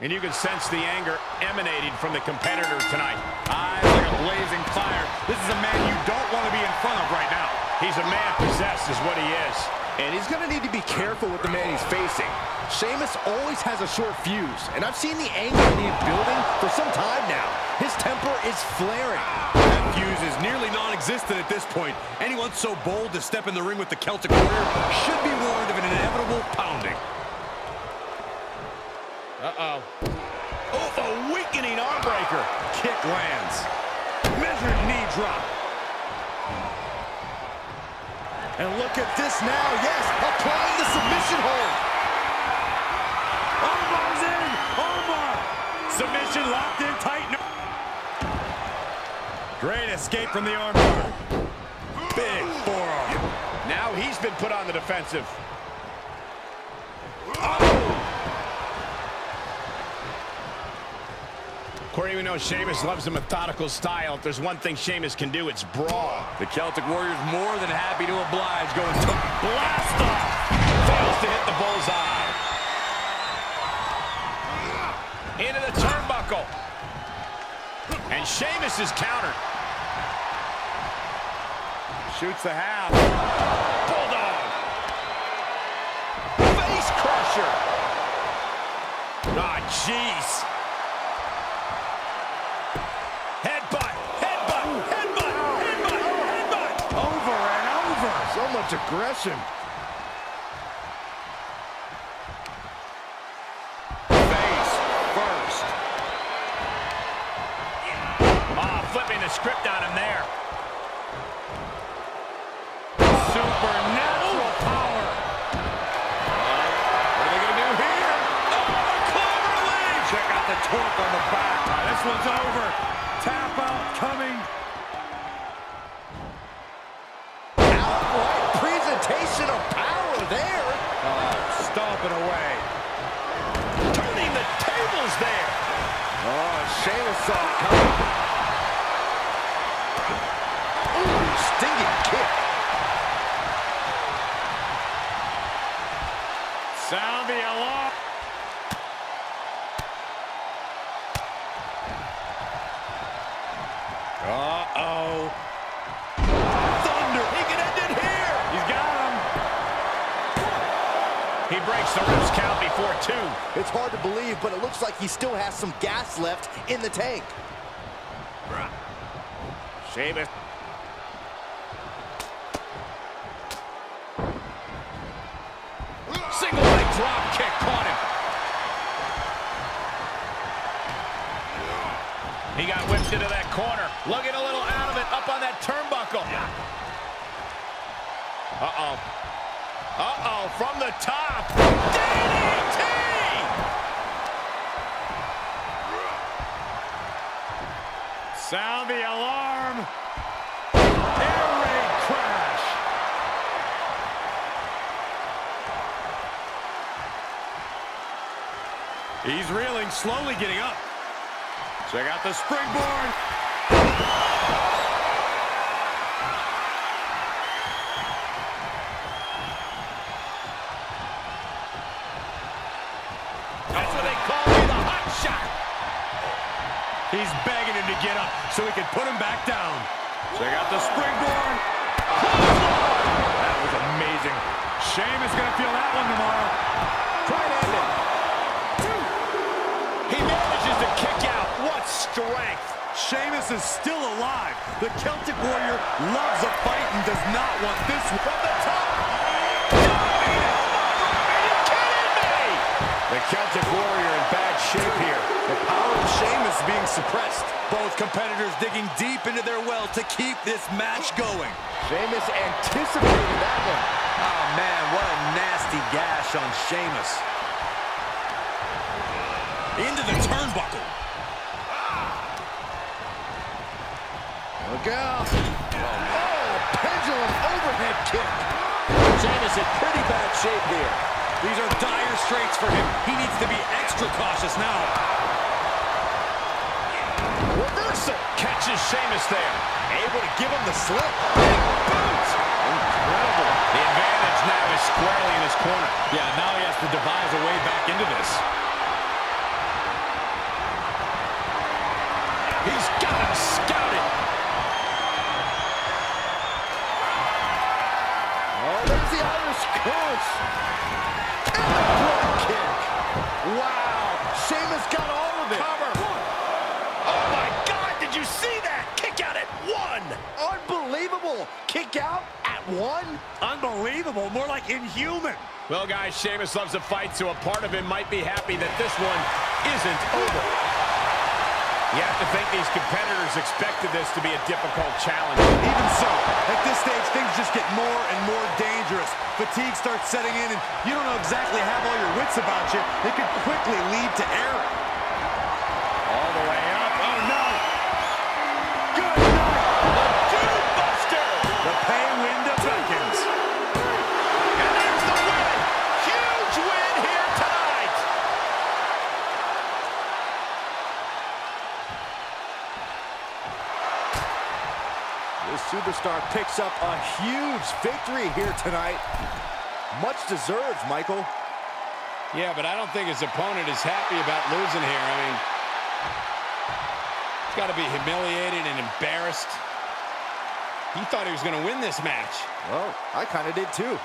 And you can sense the anger emanating from the competitor tonight. Eyes like a blazing fire. This is a man you don't want to be in front of right now. He's a man possessed is what he is. And he's going to need to be careful with the man he's facing. Sheamus always has a short fuse, and I've seen the anger in him building for some time now. His temper is flaring. That fuse is nearly non-existent at this point. Anyone so bold to step in the ring with the Celtic Warrior should be warned of an inevitable pounding. Uh-oh. Oh, a weakening arm breaker. Kick lands. Measured knee drop. And look at this now. Yes, applying the submission hold. Armbar's in. Armbar. Submission locked in tight. Great escape from the armbar. Big forearm. Now he's been put on the defensive. Corey, we know Sheamus loves a methodical style. If there's one thing Sheamus can do, it's brawl. The Celtic Warrior's more than happy to oblige going to Blast off! Fails to hit the bullseye. Into the turnbuckle. And Sheamus is countered. shoots the half. Much presentation of power there. Oh, stomping away. Turning the tables there. Oh, Sheamus saw it coming. He breaks the ref's count before two. It's hard to believe, but it looks like he still has some gas left in the tank. Sheamus. Single leg drop kick caught him. He got whipped into that corner. Lugging a little out of it, up on that turnbuckle. Uh-oh. Uh-oh, from the top. DDT! Sound the alarm. Air crash. He's reeling, slowly getting up. Check out the springboard. He's begging him to get up so he can put him back down. Check out the springboard. That was amazing. Sheamus gonna feel that one tomorrow. Try to end it. He manages to kick out. What strength. Sheamus is still alive. The Celtic Warrior loves a fight and does not want this one. From the top. Are you kidding me? The Celtic Warrior in bad shape here. The power of Sheamus being suppressed. Both competitors digging deep into their well to keep this match going. Sheamus anticipated that one. Oh, man, what a nasty gash on Sheamus. Into the turnbuckle. Look out. Oh, pendulum overhead kick. Sheamus in pretty bad shape here. These are dire straits for him. He needs to be extra cautious now. Catches Sheamus there. Able to give him the slip. Big boot. Incredible. The advantage now is squarely in his corner. Yeah, now he has to devise a way back into this. He's got him scouted. Oh, there's the Irish curse. And a drop kick. Wow. Sheamus got all of it. Cover. Oh, my God. Did you see that? Kick out at one. Unbelievable. Kick out at one. Unbelievable. More like inhuman. Well, guys, Sheamus loves to fight, so a part of him might be happy that this one isn't over. You have to think these competitors expected this to be a difficult challenge. Even so, at this stage, things just get more and more dangerous. Fatigue starts setting in, and you don't know exactly have all your wits about you. It could quickly lead to error. Superstar picks up a huge victory here tonight. Much deserved, Michael. Yeah, but I don't think his opponent is happy about losing here. I mean, he's got to be humiliated and embarrassed. He thought he was going to win this match. Well, I kind of did too.